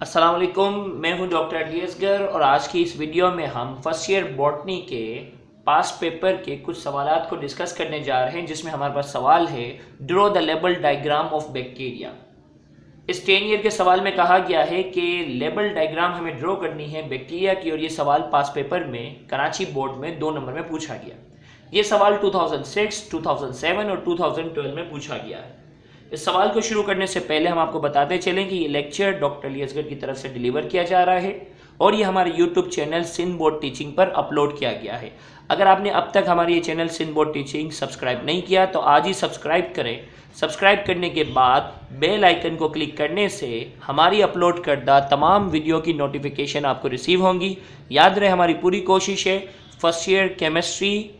अस्सलाम वालेकुम मैं हूँ डॉक्टर असगर और आज की इस वीडियो में हम फ़र्स्ट ईयर बॉटनी के पास पेपर के कुछ सवाल को डिस्कस करने जा रहे हैं जिसमें हमारे पास सवाल है draw the label diagram of bacteria इस टेन ईयर के सवाल में कहा गया है कि लेबल डायग्राम हमें ड्रॉ करनी है बैक्टीरिया की और ये सवाल पास पेपर में कराची बोर्ड में दो नंबर में पूछा गया. ये सवाल 2006, 2007 और 2012 में पूछा गया है. इस सवाल को शुरू करने से पहले हम आपको बताते चलें कि ये लेक्चर डॉक्टर लियसगढ़ की तरफ़ से डिलीवर किया जा रहा है और ये हमारे YouTube channel Sindh board teaching पर अपलोड किया गया है। अगर आपने अब तक हमारे ये channel Sindh board teaching subscribe नहीं किया तो आज ही सब्सक्राइब करें। सब्सक्राइब करने के बाद बेल आइकन को क्लिक करने से हमारी अपलोड करदा तमाम वीडियो की नोटिफिकेशन आपको रिसीव होंगी। याद रहे, हमारी पूरी कोशिश है। First year chemistry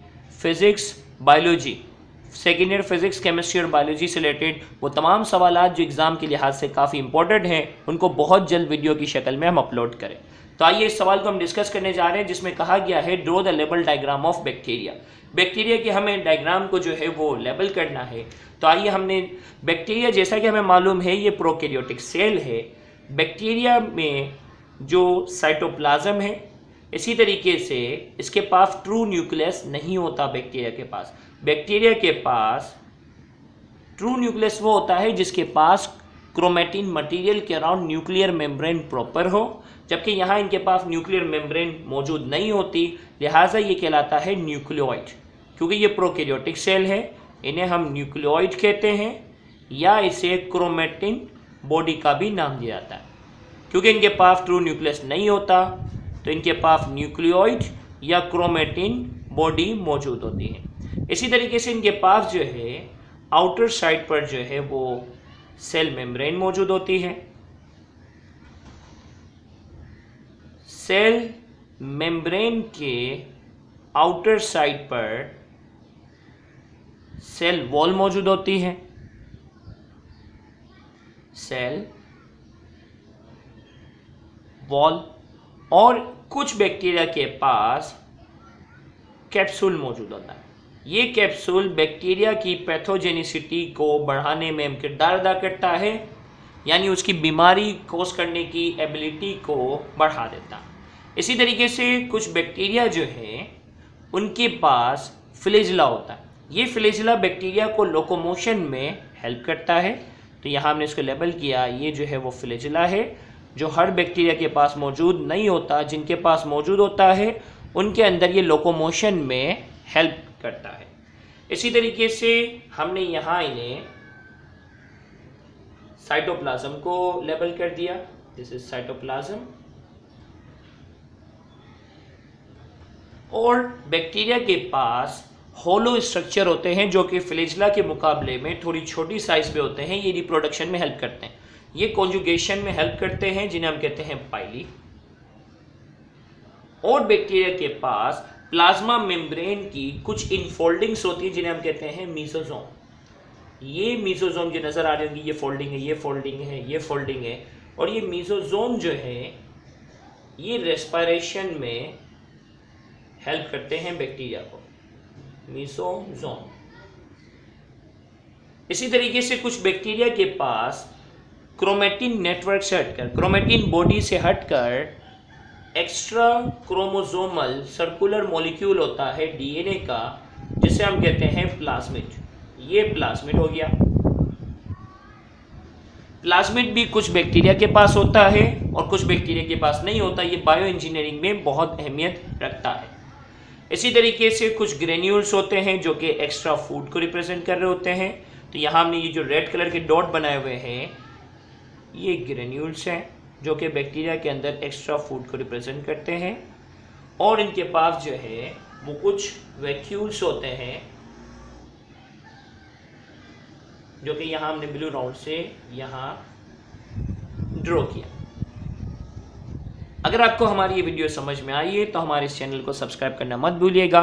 physics biology second year physics chemistry और बायोलॉजी से रिलेटेड वो तमाम सवाल जो एग्ज़ाम के लिहाज से काफ़ी इंपॉर्टेंट हैं, उनको बहुत जल्द वीडियो की शक्ल में हम अपलोड करें। तो आइए इस सवाल को हम डिस्कस करने जा रहे हैं, जिसमें कहा गया है draw the label diagram of bacteria bacteria के हमें डायग्राम को जो है वो लेबल करना है। तो आइए हमने बैक्टीरिया जैसा कि हमें मालूम है, ये प्रोकैरियोटिक सेल है। बैक्टीरिया में जो साइटोप्लाज्म है इसी तरीके से इसके पास ट्रू न्यूक्लियस नहीं होता बैक्टीरिया के पास। बैक्टीरिया के पास ट्रू न्यूक्लियस वो होता है जिसके पास क्रोमेटिन मटेरियल के अराउंड न्यूक्लियर मेम्ब्रेन प्रॉपर हो, जबकि यहाँ इनके पास न्यूक्लियर मेम्ब्रेन मौजूद नहीं होती। लिहाजा ये कहलाता है न्यूक्लियोइड क्योंकि ये प्रोकैरियोटिक सेल है। इन्हें हम न्यूक्लियोइड कहते हैं, या इसे क्रोमेटिन बॉडी का भी नाम दिया जाता है। क्योंकि इनके पास ट्रू न्यूक्लियस नहीं होता तो इनके पास न्यूक्लियोइड या क्रोमेटिन बॉडी मौजूद होती है। इसी तरीके से इनके पास जो है आउटर साइड पर जो है, वो सेल मेम्ब्रेन मौजूद होती है। सेल मेम्ब्रेन के आउटर साइड पर सेल वॉल मौजूद होती है। सेल वॉल और कुछ बैक्टीरिया के पास कैप्सूल मौजूद होता है। ये कैप्सूल बैक्टीरिया की पैथोजेनिसिटी को बढ़ाने में किरदार अदा करता है, यानी उसकी बीमारी कोस करने की एबिलिटी को बढ़ा देता इसी तरीके से कुछ बैक्टीरिया जो है, उनके पास फ्लेजला होता है। ये फ्लेजला बैक्टीरिया को लोकोमोशन में हेल्प करता है। तो यहाँ हमने इसको लेबल किया, ये जो है वो फ्लेजला है। जो हर बैक्टीरिया के पास मौजूद नहीं होता, जिनके पास मौजूद होता है, उनके अंदर ये लोकोमोशन में हेल्प करता है। इसी तरीके से हमने यहाँ इन्हें साइटोप्लाज्म को लेबल कर दिया। दिस इज़ साइटोप्लाज्म और बैक्टीरिया के पास होलो स्ट्रक्चर होते हैं, जो कि फ्लेजला के मुकाबले में थोड़ी छोटी साइज़ पे होते हैं, ये रिप्रोडक्शन में हेल्प करते हैं। ये कॉन्जुगेशन में हेल्प करते हैं, जिन्हें हम कहते हैं पाइली और बैक्टीरिया के पास प्लाज्मा मेम्ब्रेन की कुछ इनफोल्डिंग्स होती है, जिन्हें हम कहते हैं मीसोजोम ये मीसोजोम जो नज़र आ रही होंगी, ये फोल्डिंग है, ये फोल्डिंग है, ये फोल्डिंग है. और ये मीसोजोम जो है, ये रेस्पायरेशन में हेल्प करते हैं बैक्टीरिया को. मीसोजोम इसी तरीके से कुछ बैक्टीरिया के पास क्रोमेटिन नेटवर्क से हटकर क्रोमेटिन बॉडी से हटकर एक्स्ट्रा क्रोमोजोमल सर्कुलर मॉलिक्यूल होता है डीएनए का, जिसे हम कहते हैं प्लाज्मिड ये प्लाज्मिड हो गया। प्लाज्मिड भी कुछ बैक्टीरिया के पास होता है और कुछ बैक्टीरिया के पास नहीं होता। ये बायो इंजीनियरिंग में बहुत अहमियत रखता है। इसी तरीके से कुछ ग्रेन्यूल्स होते हैं जो कि एक्स्ट्रा फ़ूड को रिप्रेजेंट कर रहे होते हैं। तो यहाँ हमने ये जो रेड कलर के डॉट बनाए हुए हैं ये ग्रेन्यूल्स हैं, जो कि बैक्टीरिया के अंदर एक्स्ट्रा फ़ूड को रिप्रेजेंट करते हैं। और इनके पास जो है, वो कुछ वैक्यूल्स होते हैं, जो कि यहाँ हमने ब्लू राउंड से यहाँ ड्रॉ किया। अगर आपको हमारी ये वीडियो समझ में आई है तो हमारे इस चैनल को सब्सक्राइब करना मत भूलिएगा।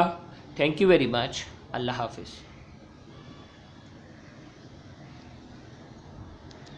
थैंक यू वेरी मच अल्लाह हाफिज़।